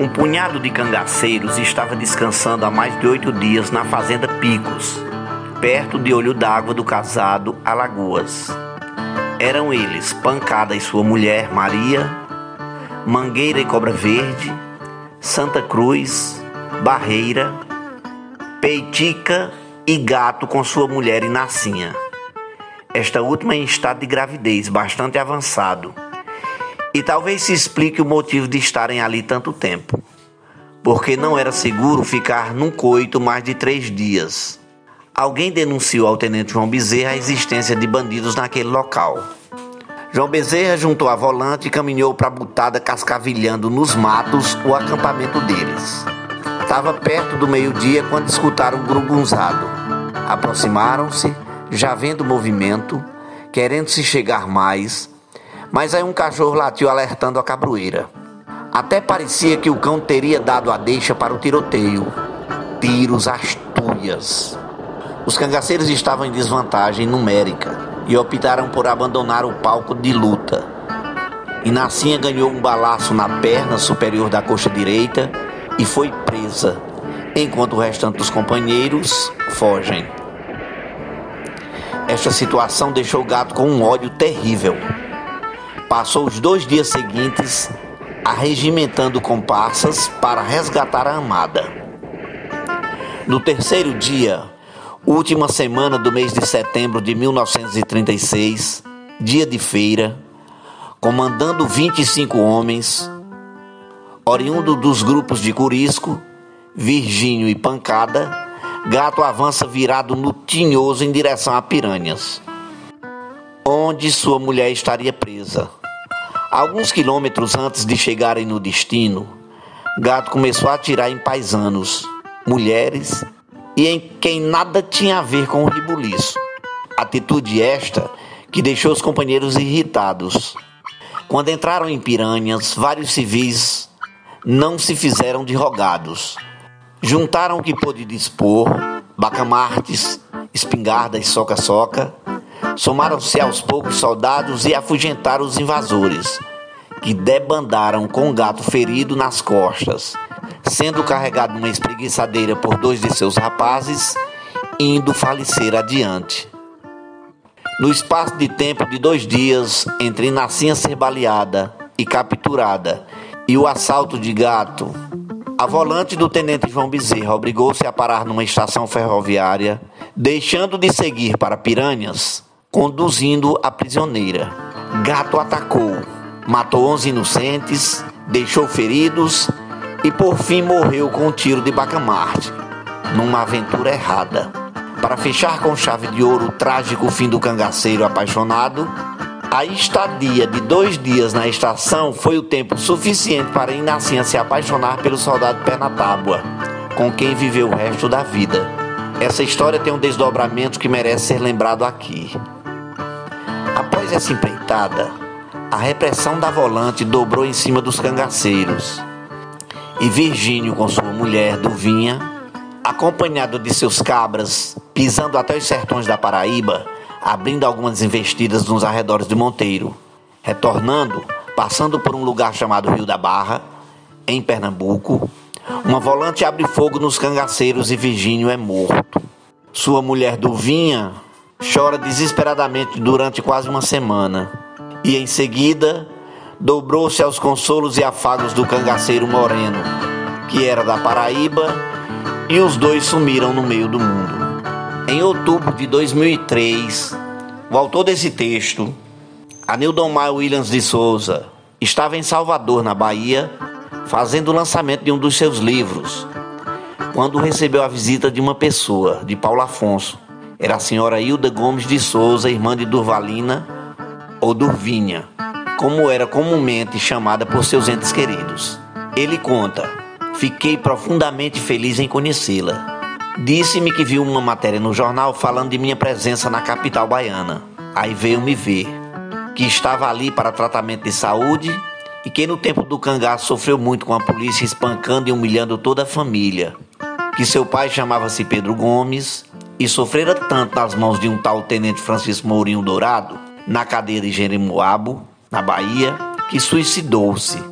Um punhado de cangaceiros estava descansando há mais de oito dias na fazenda Picos, perto de Olho d'Água do casado Alagoas. Eram eles Pancada e sua mulher Maria, Mangueira e Cobra Verde, Santa Cruz, Barreira, Peitica e Gato com sua mulher Inacinha. Esta última em estado de gravidez bastante avançado. E talvez se explique o motivo de estarem ali tanto tempo. Porque não era seguro ficar num coito mais de três dias. Alguém denunciou ao tenente João Bezerra a existência de bandidos naquele local. João Bezerra juntou a volante e caminhou para a butada cascavilhando nos matos o acampamento deles. Estava perto do meio-dia quando escutaram um grungunzado. Aproximaram-se, já vendo o movimento, querendo se chegar mais, mas aí um cachorro latiu alertando a cabroeira. Até parecia que o cão teria dado a deixa para o tiroteio. Tiros às tuias. Os cangaceiros estavam em desvantagem numérica e optaram por abandonar o palco de luta. Inacinha ganhou um balaço na perna superior da coxa direita e foi presa, enquanto o restante dos companheiros fogem. Esta situação deixou o gato com um ódio terrível. Passou os dois dias seguintes arregimentando comparsas para resgatar a amada. No terceiro dia, última semana do mês de setembro de 1936, dia de feira, comandando 25 homens, oriundo dos grupos de Curisco, Virgínio e Pancada, Gato avança virado no tinhoso em direção a Piranhas, onde sua mulher estaria presa. Alguns quilômetros antes de chegarem no destino, Gato começou a atirar em paisanos, mulheres e em quem nada tinha a ver com o ribuliço. Atitude esta que deixou os companheiros irritados. Quando entraram em Piranhas, vários civis não se fizeram de rogados. Juntaram o que pôde dispor, bacamartes, espingardas, soca-soca, somaram-se aos poucos soldados e afugentaram os invasores, que debandaram com o gato ferido nas costas, sendo carregado numa espreguiçadeira por dois de seus rapazes, indo falecer adiante. No espaço de tempo de dois dias entre Inacinha ser baleada e capturada e o assalto de gato, a volante do tenente João Bezerra obrigou-se a parar numa estação ferroviária, deixando de seguir para Piranhas, conduzindo a prisioneira. Gato atacou, matou 11 inocentes, deixou feridos e por fim morreu com um tiro de bacamarte, numa aventura errada. Para fechar com chave de ouro o trágico fim do cangaceiro apaixonado, a estadia de dois dias na estação foi o tempo suficiente para Inacinha se apaixonar pelo soldado pé na tábua, com quem viveu o resto da vida. Essa história tem um desdobramento que merece ser lembrado aqui. Após essa empreitada, a repressão da volante dobrou em cima dos cangaceiros. E Virgínio, com sua mulher, Duvinha, acompanhado de seus cabras, pisando até os sertões da Paraíba, abrindo algumas investidas nos arredores de Monteiro. Retornando, passando por um lugar chamado Rio da Barra, em Pernambuco, uma volante abre fogo nos cangaceiros e Virgínio é morto. Sua mulher Duvinha chora desesperadamente durante quase uma semana e em seguida dobrou-se aos consolos e afagos do cangaceiro moreno, que era da Paraíba, e os dois sumiram no meio do mundo. Em outubro de 2003, o autor desse texto, Anildon Maio Williams de Souza, estava em Salvador, na Bahia, fazendo o lançamento de um dos seus livros, quando recebeu a visita de uma pessoa, de Paulo Afonso. Era a senhora Hilda Gomes de Souza, irmã de Durvalina, ou Durvinha, como era comumente chamada por seus entes queridos. Ele conta: Fiquei profundamente feliz em conhecê-la. Disse-me que viu uma matéria no jornal falando de minha presença na capital baiana. Aí veio me ver, que estava ali para tratamento de saúde e que no tempo do cangaço sofreu muito com a polícia espancando e humilhando toda a família. Que seu pai chamava-se Pedro Gomes e sofrera tanto nas mãos de um tal tenente Francisco Mourinho Dourado, na cadeia de Jeremoabo, na Bahia, que suicidou-se.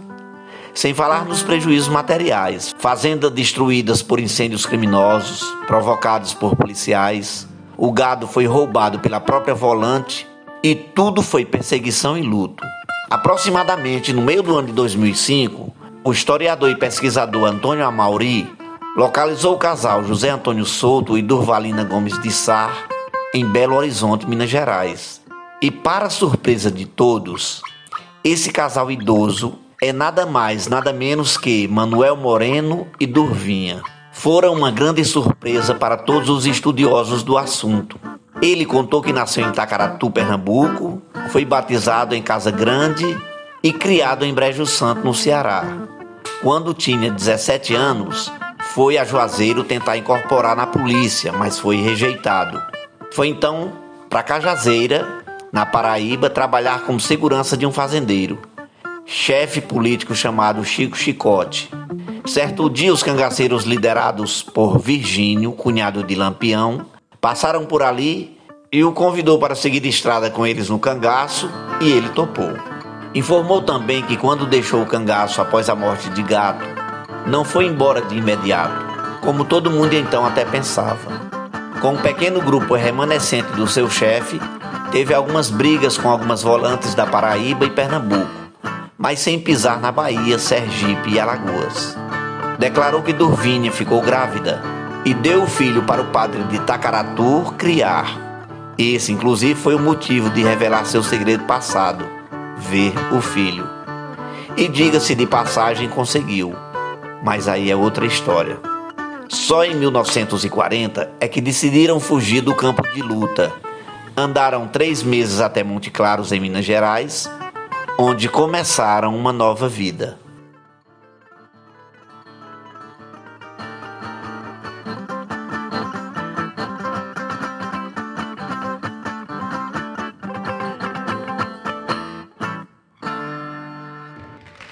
Sem falar nos prejuízos materiais, fazendas destruídas por incêndios criminosos provocados por policiais, o gado foi roubado pela própria volante e tudo foi perseguição e luto. Aproximadamente no meio do ano de 2005, o historiador e pesquisador Antônio Amauri localizou o casal José Antônio Souto e Durvalina Gomes de Sar em Belo Horizonte, Minas Gerais. E para surpresa de todos, esse casal idoso é nada mais, nada menos que Manuel Moreno e Durvinha foram uma grande surpresa para todos os estudiosos do assunto. Ele contou que nasceu em Tacaratu, Pernambuco, foi batizado em Casa Grande e criado em Brejo Santo, no Ceará. Quando tinha 17 anos, foi a Juazeiro tentar incorporar na polícia, mas foi rejeitado. Foi então para Cajazeira, na Paraíba, trabalhar como segurança de um fazendeiro, chefe político chamado Chico Chicote. Certo dia, os cangaceiros liderados por Virgínio, cunhado de Lampião, passaram por ali e o convidou para seguir estrada com eles no cangaço e ele topou. Informou também que quando deixou o cangaço após a morte de Gato, não foi embora de imediato, como todo mundo então até pensava. Com um pequeno grupo remanescente do seu chefe, teve algumas brigas com algumas volantes da Paraíba e Pernambuco, mas sem pisar na Bahia, Sergipe e Alagoas declarou que Durvínia ficou grávida e deu o filho para o padre de Tacaratu criar. Esse, inclusive, foi o motivo de revelar seu segredo passado: ver o filho. E diga-se de passagem, conseguiu. Mas aí é outra história. Só em 1940 é que decidiram fugir do campo de luta. Andaram três meses até Monte Claros, em Minas Gerais, onde começaram uma nova vida.